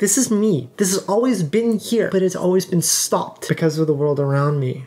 This is me. This has always been here, but it's always been stopped because of the world around me.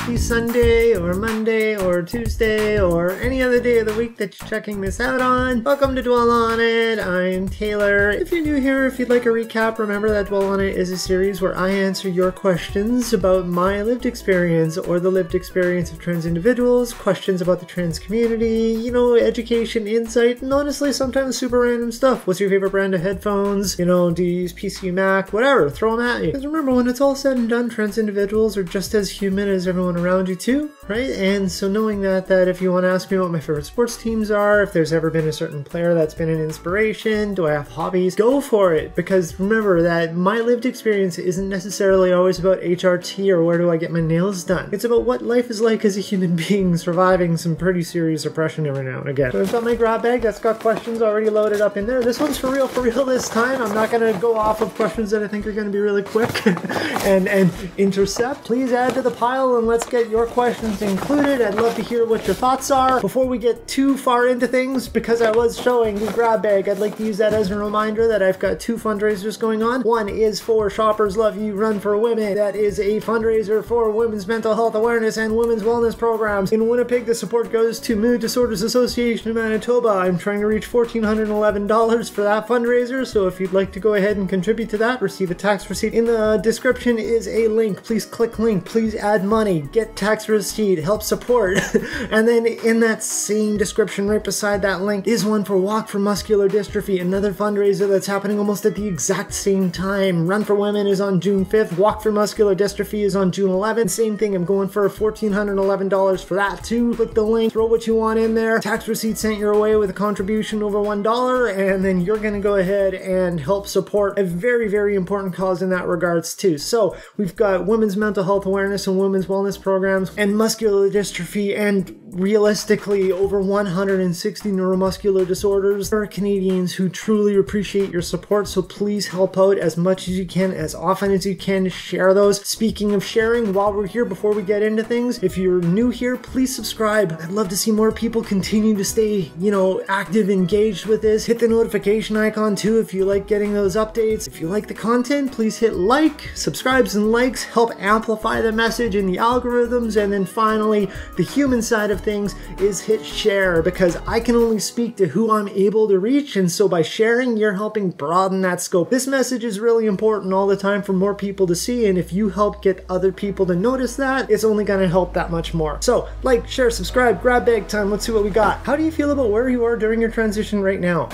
Happy Sunday or Monday or Tuesday or any other day of the week that you're checking this out on. Welcome to Dwhell on It. I'm Taylor. If you're new here, if you'd like a recap, remember that Dwhell on It is a series where I answer your questions about my lived experience or the lived experience of trans individuals, questions about the trans community, you know, education, insight, and honestly, sometimes super random stuff. What's your favorite brand of headphones? You know, do you use PC, Mac, whatever, throw them at you. Because remember, when it's all said and done, trans individuals are just as human as everyone around you too, right? And so knowing that, that if you want to ask me what my favorite sports teams are, if there's ever been a certain player that's been an inspiration, do I have hobbies? Go for it, because remember that my lived experience isn't necessarily always about HRT or where do I get my nails done. It's about what life is like as a human being surviving some pretty serious oppression every now and again. So I've got my grab bag that's got questions already loaded up in there. This one's for real, for real this time. I'm not gonna go off of questions that I think are gonna be really quick and and intercept. Please add to the pile and let's get your questions included. I'd love to hear what your thoughts are. Before we get too far into things, because I was showing the grab bag, I'd like to use that as a reminder that I've got two fundraisers going on. One is for Shoppers Love You Run for Women. That is a fundraiser for women's mental health awareness and women's wellness programs. In Winnipeg, the support goes to Mood Disorders Association of Manitoba. I'm trying to reach $1,411 for that fundraiser, so if you'd like to go ahead and contribute to that, receive a tax receipt. In the description is a link. Please click link. Please add money. Get tax receipt. Help support. and then in that same description, right beside that link, is one for Walk for Muscular Dystrophy, another fundraiser that's happening almost at the exact same time. Run for Women is on June 5th. Walk for Muscular Dystrophy is on June 11th. Same thing. I'm going for $1,411 for that too. Click the link. Throw what you want in there. Tax receipt sent your way with a contribution over $1, and then you're to go ahead and help support a very, very important cause in that regards too. So we've got women's mental health awareness and women's wellness programs and muscular dystrophy and realistically over 160 neuromuscular disorders. There are Canadians who truly appreciate your support, so please help out as much as you can, as often as you can, share those. Speaking of sharing, while we're here, before we get into things, if you're new here, please subscribe. I'd love to see more people continue to stay, you know, active, engaged with this. Hit the notification icon too if you like getting those updates. If you like the content, please hit like, subscribes and likes help amplify the message in the algorithms. And then finally, the human side of things is hit share because I can only speak to who I'm able to reach. And so by sharing, you're helping broaden that scope. This message is really important all the time for more people to see. And if you help get other people to notice that, it's only going to help that much more. So like, share, subscribe, grab bag time. Let's see what we got. How do you feel about where you are during your transition right now?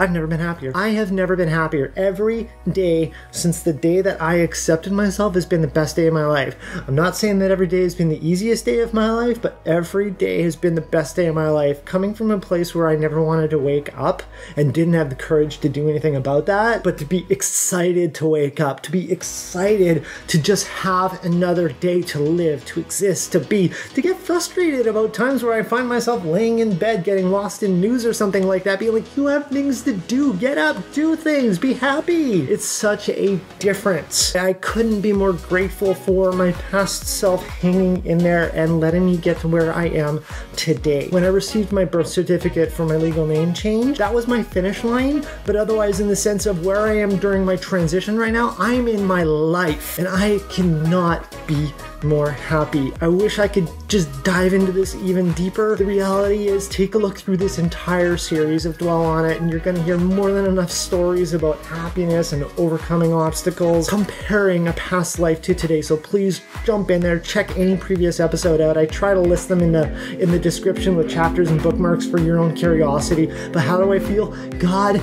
I've never been happier. I have never been happier. Every day since the day that I accepted myself has been the best day of my life. I'm not saying that every day has been the easiest day of my life, but every day has been the best day of my life. Coming from a place where I never wanted to wake up and didn't have the courage to do anything about that, but to be excited to wake up, to be excited to just have another day to live, to exist, to be, to get frustrated about times where I find myself laying in bed getting lost in news or something like that, being like, you have things to do. Get up, do things, be happy. It's such a difference. I couldn't be more grateful for my past self hanging in there and letting me get to where I am today. When I received my birth certificate for my legal name change, that was my finish line. But otherwise, in the sense of where I am during my transition right now, I'm in my life and I cannot be more happy. I wish I could just dive into this even deeper. The reality is, take a look through this entire series of Dwhell on It, and you're gonna hear more than enough stories about happiness and overcoming obstacles, comparing a past life to today. So please jump in there, check any previous episode out. I try to list them in the in the description with chapters and bookmarks for your own curiosity. But how do I feel? God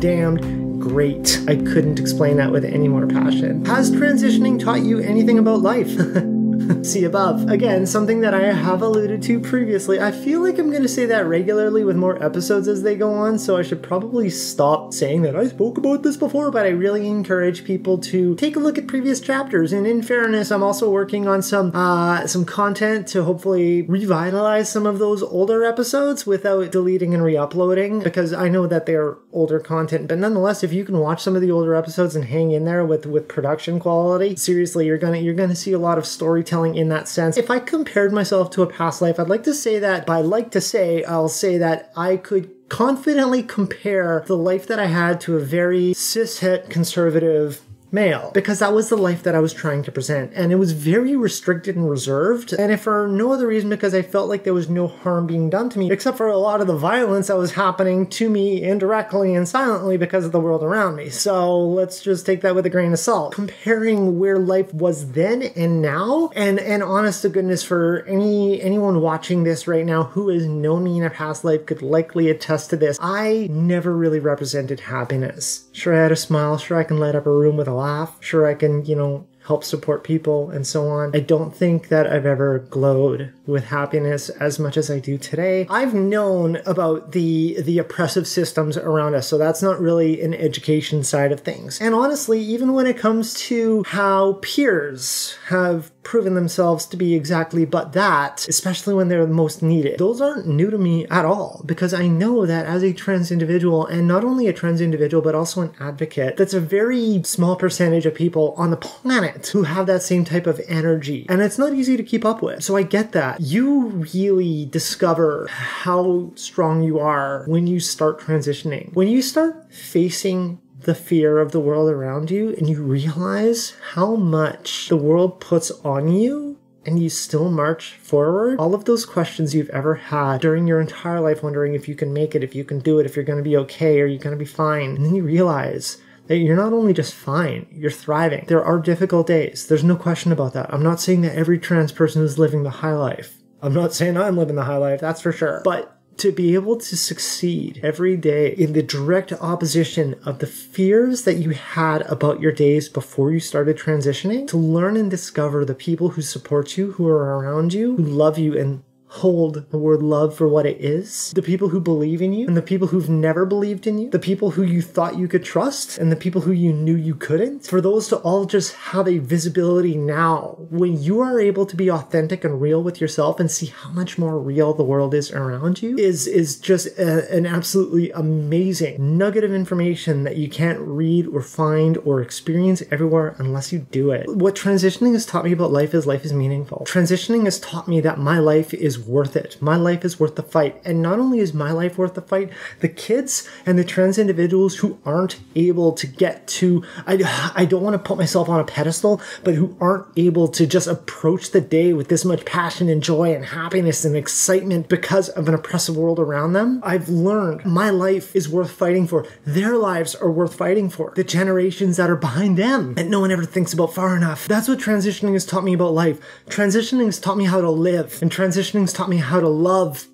damned great. I couldn't explain that with any more passion. Has transitioning taught you anything about life? See above. Again, something that I have alluded to previously. I feel like I'm going to say that regularly with more episodes as they go on, so I should probably stop saying that I spoke about this before, but I really encourage people to take a look at previous chapters. And in fairness, I'm also working on some uh, some content to hopefully revitalize some of those older episodes without deleting and re-uploading because I know that they're older content, but nonetheless, if you can watch some of the older episodes and hang in there with with production quality, seriously, you're gonna you're gonna see a lot of storytelling storytelling in that sense. If I compared myself to a past life, I'd like to say that, but I'd like to say, I'll say that I could confidently compare the life that I had to a very cishet conservative male because that was the life that I was trying to present. And it was very restricted and reserved. And if for no other reason, because I felt like there was no harm being done to me, except for a lot of the violence that was happening to me indirectly and silently because of the world around me. So let's just take that with a grain of salt. Comparing where life was then and now, and and honest to goodness, for any anyone watching this right now who has known me in a past life could likely attest to this. I never really represented happiness. Sure, I had a smile. Sure, I can light up a room with a laugh. Sure, I can, you know, help support people and so on. I don't think that I've ever glowed with happiness as much as I do today. I've known about the the oppressive systems around us, so that's not really an education side of things. And honestly, even when it comes to how peers have proven themselves to be exactly but that, especially when they're most needed. Those aren't new to me at all because I know that as a trans individual, and not only a trans individual, but also an advocate, that's a very small percentage of people on the planet who have that same type of energy. And it's not easy to keep up with. So I get that. You really discover how strong you are when you start transitioning. When you start facing the fear of the world around you and you realize how much the world puts on you and you still march forward, all of those questions you've ever had during your entire life, wondering if you can make it, if you can do it, if you're going to be okay, or you're going to be fine. And then you realize you're not only just fine, you're thriving. There are difficult days. There's no question about that. I'm not saying that every trans person is living the high life. I'm not saying I'm living the high life, that's for sure. But to be able to succeed every day in the direct opposition of the fears that you had about your days before you started transitioning, to learn and discover the people who support you, who are around you, who love you and hold the word love for what it is. The people who believe in you and the people who've never believed in you, the people who you thought you could trust and the people who you knew you couldn't. For those to all just have a visibility now when you are able to be authentic and real with yourself and see how much more real the world is around you is is just a, an absolutely amazing nugget of information that you can't read or find or experience everywhere unless you do it. What transitioning has taught me about life is life is meaningful. Transitioning has taught me that my life is worth it. My life is worth the fight. And not only is my life worth the fight, the kids and the trans individuals who aren't able to get to, I, I don't want to put myself on a pedestal, but who aren't able to just approach the day with this much passion and joy and happiness and excitement because of an oppressive world around them. I've learned my life is worth fighting for. Their lives are worth fighting for. The generations that are behind them that no one ever thinks about far enough. That's what transitioning has taught me about life. Transitioning has taught me how to live, and transitioning taught me how to love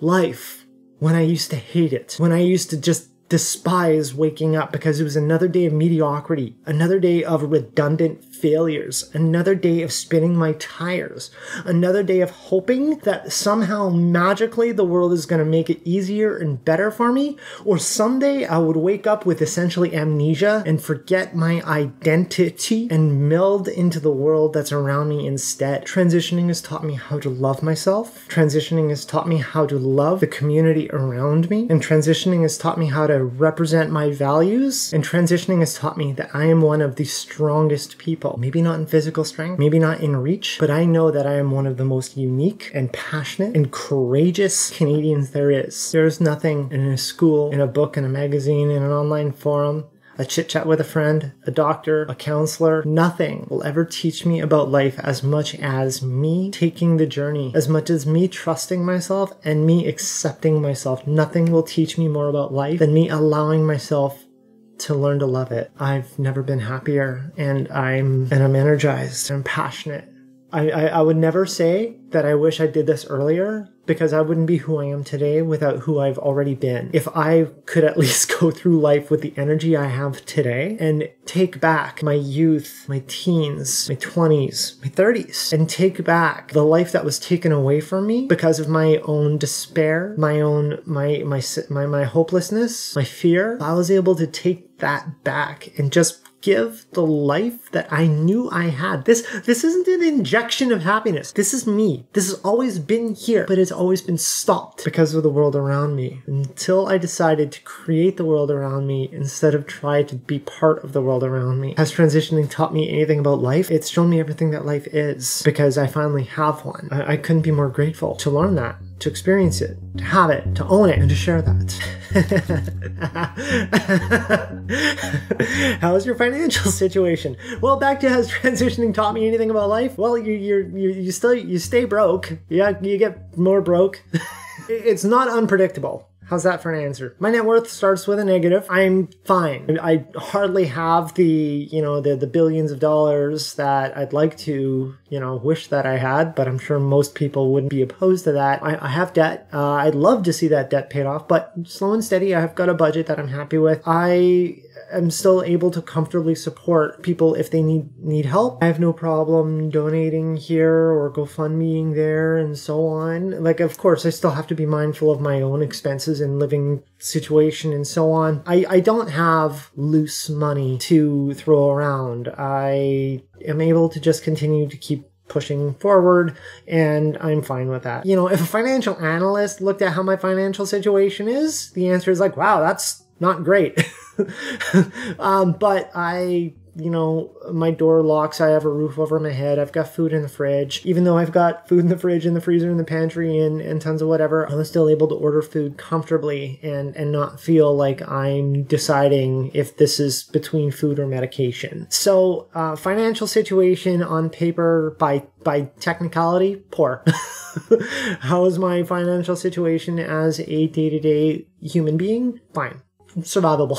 life when I used to hate it, when I used to just despise waking up because it was another day of mediocrity, another day of redundant failures, another day of spinning my tires, another day of hoping that somehow magically the world is going to make it easier and better for me, or someday I would wake up with essentially amnesia and forget my identity and meld into the world that's around me instead. Transitioning has taught me how to love myself. Transitioning has taught me how to love the community around me. And transitioning has taught me how to represent my values. And transitioning has taught me that I am one of the strongest people Maybe not in physical strength, maybe not in reach, but I know that I am one of the most unique and passionate and courageous Canadians there is. There is nothing in a school, in a book, in a magazine, in an online forum a chit chat with a friend, a doctor, a counselor, nothing will ever teach me about life as much as me taking the journey, as much as me trusting myself and me accepting myself. Nothing will teach me more about life than me allowing myself to learn to love it. I've never been happier and I'm and I'm energized. I'm passionate. I, I, I would never say that I wish I did this earlier because I wouldn't be who I am today without who I've already been. If I could at least go through life with the energy I have today and take back my youth, my teens, my 20s, my 30s, and take back the life that was taken away from me because of my own despair, my own, my, my, my, my hopelessness, my fear, I was able to take that back and just give the life that I knew I had. This this isn't an injection of happiness. This is me. This has always been here, but it's always been stopped because of the world around me. Until I decided to create the world around me instead of try to be part of the world around me. Has transitioning taught me anything about life? It's shown me everything that life is because I finally have one. I, I couldn't be more grateful to learn that to experience it, to have it, to own it, and to share that. How's your financial situation? Well, back to has transitioning taught me anything about life? Well, you you you, you still you stay broke. Yeah, you get more broke. it's not unpredictable. How's that for an answer? My net worth starts with a negative. I'm fine. I hardly have the, you know, the, the billions of dollars that I'd like to, you know, wish that I had, but I'm sure most people wouldn't be opposed to that. I, I have debt. Uh, I'd love to see that debt paid off, but slow and steady. I've got a budget that I'm happy with. I am still able to comfortably support people if they need need help. I have no problem donating here or GoFundMeing there and so on. Like, of course, I still have to be mindful of my own expenses and living situation and so on. I, I don't have loose money to throw around. I am able to just continue to keep pushing forward and I'm fine with that. You know, if a financial analyst looked at how my financial situation is, the answer is like, wow, that's not great. um, but I, you know, my door locks. I have a roof over my head. I've got food in the fridge. Even though I've got food in the fridge, in the freezer, in the pantry, and, and tons of whatever, I'm still able to order food comfortably and, and not feel like I'm deciding if this is between food or medication. So, uh, financial situation on paper by by technicality, poor. How is my financial situation as a day to day human being? Fine survivable.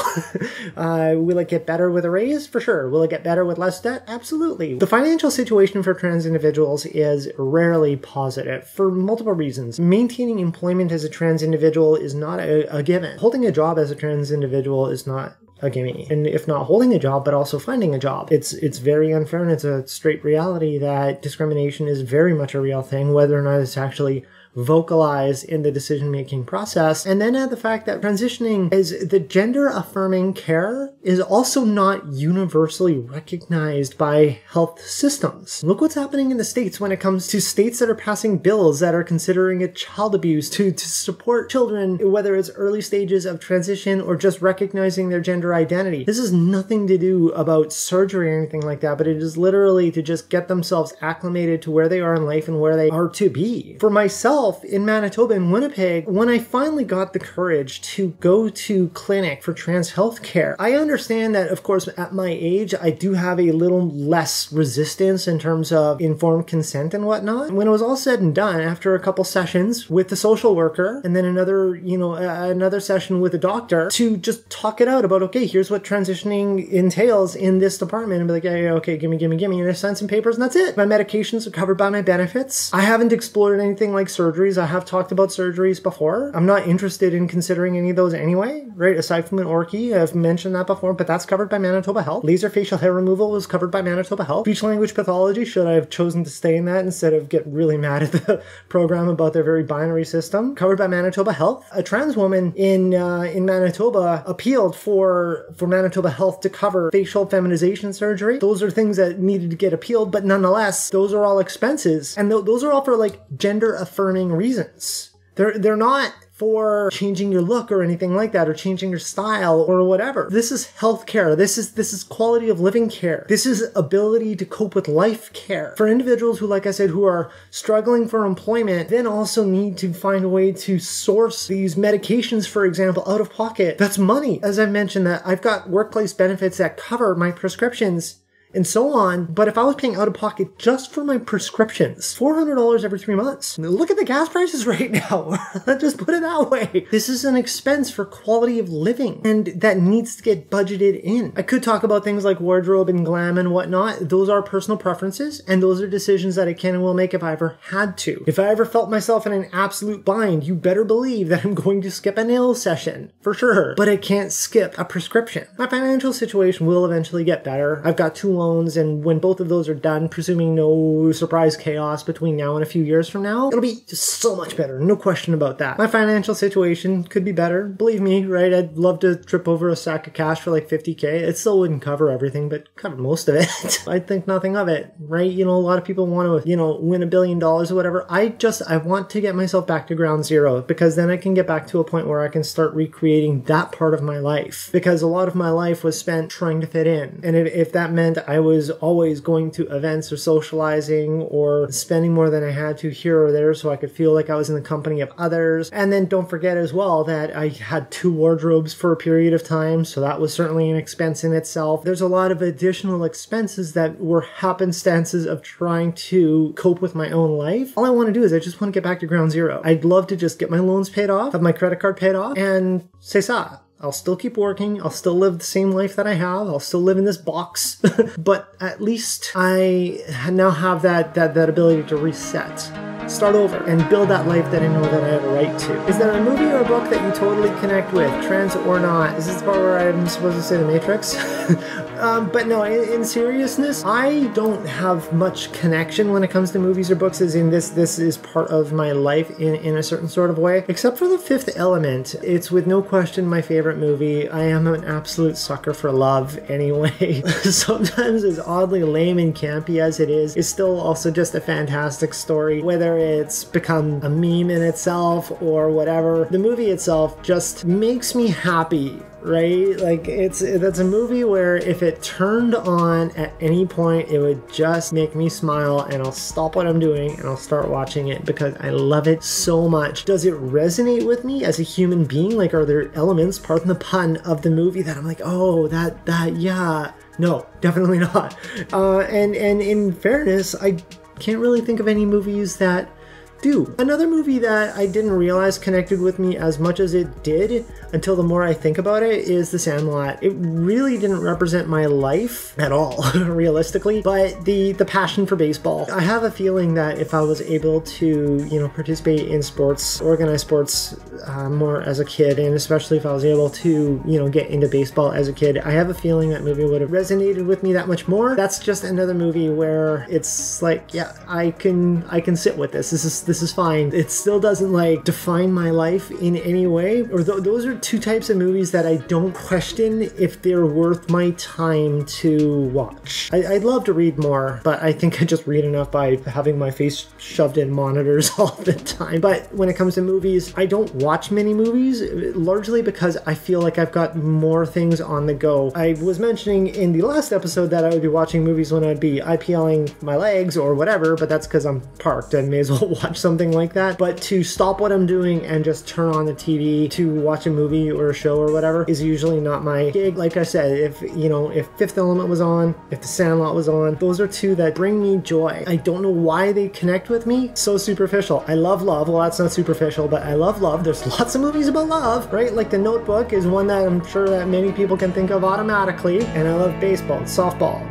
uh, will it get better with a raise? For sure. Will it get better with less debt? Absolutely. The financial situation for trans individuals is rarely positive for multiple reasons. Maintaining employment as a trans individual is not a, a given. Holding a job as a trans individual is not a gimme. And if not holding a job, but also finding a job. It's it's very unfair and it's a straight reality that discrimination is very much a real thing, whether or not it's actually vocalize in the decision making process. And then add the fact that transitioning is the gender affirming care is also not universally recognized by health systems. Look what's happening in the States when it comes to states that are passing bills that are considering it child abuse to, to support children, whether it's early stages of transition or just recognizing their gender identity. This is nothing to do about surgery or anything like that, but it is literally to just get themselves acclimated to where they are in life and where they are to be. For myself, myself in Manitoba in Winnipeg, when I finally got the courage to go to clinic for trans health care, I understand that, of course, at my age, I do have a little less resistance in terms of informed consent and whatnot. When it was all said and done, after a couple sessions with the social worker and then another, you know, another session with a doctor to just talk it out about, okay, here's what transitioning entails in this department and be like, yeah, yeah, okay, gimme, gimme, gimme. And I signed some papers and that's it. My medications are covered by my benefits. I haven't explored anything like surgery surgeries. I have talked about surgeries before. I'm not interested in considering any of those anyway, right? Aside from an orchi, I've mentioned that before, but that's covered by Manitoba Health. Laser facial hair removal was covered by Manitoba Health. Speech language pathology, should I have chosen to stay in that instead of get really mad at the program about their very binary system, covered by Manitoba Health. A trans woman in uh, in Manitoba appealed for for Manitoba Health to cover facial feminization surgery. Those are things that needed to get appealed, but nonetheless, those are all expenses, and th- those are all for like gender affirming reasons. They're they're not for changing your look or anything like that or changing your style or whatever. This is health care. This is this is quality of living care. This is ability to cope with life care. For individuals who like I said who are struggling for employment, then also need to find a way to source these medications for example out of pocket. That's money. As I mentioned that I've got workplace benefits that cover my prescriptions and so on. But if I was paying out of pocket just for my prescriptions, $400 every three months. Look at the gas prices right now. just put it that way. This is an expense for quality of living and that needs to get budgeted in. I could talk about things like wardrobe and glam and whatnot. Those are personal preferences and those are decisions that I can and will make if I ever had to. If I ever felt myself in an absolute bind, you better believe that I'm going to skip a nail session for sure. But I can't skip a prescription. My financial situation will eventually get better. I've got two And when both of those are done, presuming no surprise chaos between now and a few years from now, it'll be just so much better. No question about that. My financial situation could be better. Believe me, right? I'd love to trip over a sack of cash for like 50K. It still wouldn't cover everything, but cover most of it. I'd think nothing of it, right? You know, a lot of people want to, you know, win a billion dollars or whatever. I just, I want to get myself back to ground zero because then I can get back to a point where I can start recreating that part of my life because a lot of my life was spent trying to fit in. And if, if that meant I was always going to events or socializing or spending more than I had to here or there so I could feel like I was in the company of others. And then don't forget as well that I had two wardrobes for a period of time, so that was certainly an expense in itself. There's a lot of additional expenses that were happenstances of trying to cope with my own life. All I want to do is I just want to get back to ground zero. I'd love to just get my loans paid off, have my credit card paid off, and say ça. I'll still keep working. I'll still live the same life that I have. I'll still live in this box. but at least I now have that, that, that ability to reset, start over, and build that life that I know that I have a right to. Is there a movie or a book that you totally connect with, trans or not? Is this the part where I'm supposed to say The Matrix? um, but no, in, in, seriousness, I don't have much connection when it comes to movies or books. As in this, this is part of my life in in a certain sort of way. Except for The Fifth Element, it's with no question my favorite movie. I am an absolute sucker for love, anyway. Sometimes as oddly lame and campy as it is, it's still also just a fantastic story. Whether it's become a meme in itself or whatever, the movie itself just makes me happy right? Like it's that's a movie where if it turned on at any point, it would just make me smile and I'll stop what I'm doing and I'll start watching it because I love it so much. Does it resonate with me as a human being? Like are there elements, pardon the pun, of the movie that I'm like, oh that that yeah. No, definitely not. Uh, and and in fairness, I can't really think of any movies that do. Another movie that I didn't realize connected with me as much as it did until the more I think about it is The Sandlot. It really didn't represent my life at all, realistically, but the the passion for baseball. I have a feeling that if I was able to, you know, participate in sports, organized sports uh, more as a kid, and especially if I was able to, you know, get into baseball as a kid, I have a feeling that movie would have resonated with me that much more. That's just another movie where it's like, yeah, I can I can sit with this. This is this is fine. It still doesn't like define my life in any way. Or th- those are two types of movies that I don't question if they're worth my time to watch. I- would love to read more, but I think I just read enough by having my face shoved in monitors all the time. But when it comes to movies, I don't watch many movies, largely because I feel like I've got more things on the go. I was mentioning in the last episode that I would be watching movies when I'd be IPLing my legs or whatever, but that's because I'm parked and may as well watch something like that. But to stop what I'm doing and just turn on the TV to watch a movie or a show or whatever is usually not my gig. Like I said, if you know, if Fifth Element was on, if The Sandlot was on, those are two that bring me joy. I don't know why they connect with me so superficial. I love love. Well, that's not superficial, but I love love. There's lots of movies about love, right? Like The Notebook is one that I'm sure that many people can think of automatically. And I love baseball softball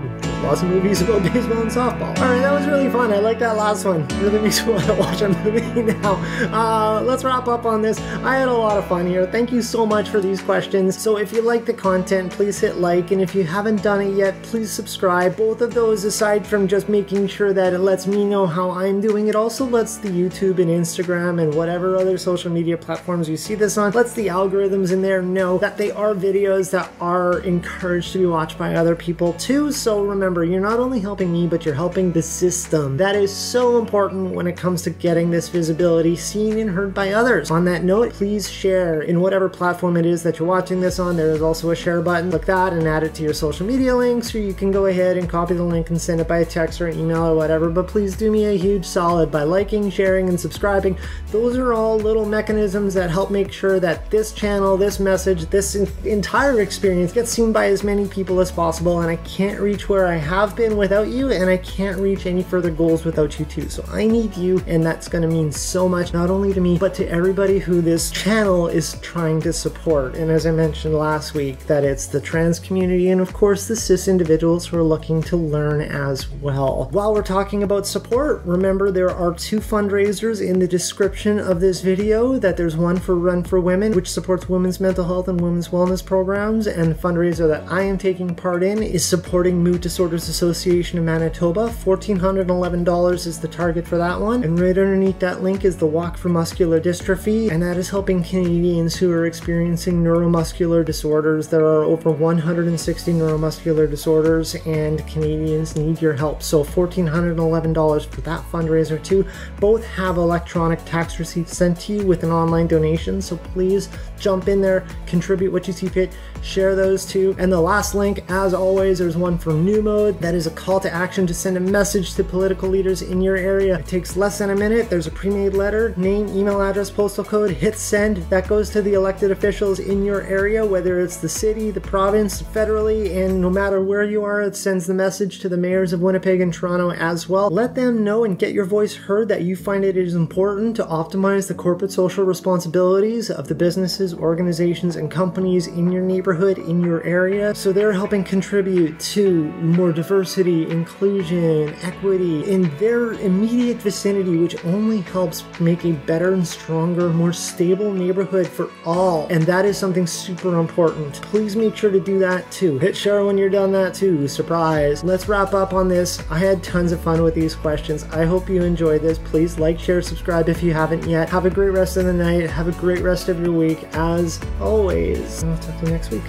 lots of movies about baseball and softball. All right, that was really fun. I like that last one. Really makes me want to watch a movie now. Uh, let's wrap up on this. I had a lot of fun here. Thank you so much for these questions. So if you like the content, please hit like, and if you haven't done it yet, please subscribe. Both of those, aside from just making sure that it lets me know how I'm doing, it also lets the YouTube and Instagram and whatever other social media platforms you see this on, lets the algorithms in there know that they are videos that are encouraged to be watched by other people too. So remember remember, you're not only helping me, but you're helping the system. That is so important when it comes to getting this visibility seen and heard by others. On that note, please share in whatever platform it is that you're watching this on. There is also a share button. Click that and add it to your social media links, or you can go ahead and copy the link and send it by text or email or whatever. But please do me a huge solid by liking, sharing, and subscribing. Those are all little mechanisms that help make sure that this channel, this message, this entire experience gets seen by as many people as possible. And I can't reach where I have been without you, and I can't reach any further goals without you too. So I need you, and that's gonna mean so much, not only to me, but to everybody who this channel is trying to support. And as I mentioned last week, that it's the trans community and of course the cis individuals who are looking to learn as well. While we're talking about support, remember there are two fundraisers in the description of this video, that there's one for Run for Women, which supports women's mental health and women's wellness programs, and the fundraiser that I am taking part in is supporting mood disorder Disorders Association of Manitoba. $1,411 is the target for that one. And right underneath that link is the Walk for Muscular Dystrophy, and that is helping Canadians who are experiencing neuromuscular disorders. There are over 160 neuromuscular disorders, and Canadians need your help. So $1,411 for that fundraiser too. Both have electronic tax receipts sent to you with an online donation, so please jump in there, contribute what you see fit, share those too. And the last link, as always, there's one for New That is a call to action to send a message to political leaders in your area. It takes less than a minute. There's a pre-made letter, name, email address, postal code, hit send. That goes to the elected officials in your area, whether it's the city, the province, federally, and no matter where you are, it sends the message to the mayors of Winnipeg and Toronto as well. Let them know and get your voice heard that you find it is important to optimize the corporate social responsibilities of the businesses, organizations, and companies in your neighborhood, in your area. So they're helping contribute to more diversity, inclusion, equity in their immediate vicinity, which only helps make a better and stronger, more stable neighborhood for all. And that is something super important. Please make sure to do that too. Hit share when you're done that too. Surprise. Let's wrap up on this. I had tons of fun with these questions. I hope you enjoyed this. Please like, share, subscribe if you haven't yet. Have a great rest of the night. Have a great rest of your week. As always, I'll talk to you next week.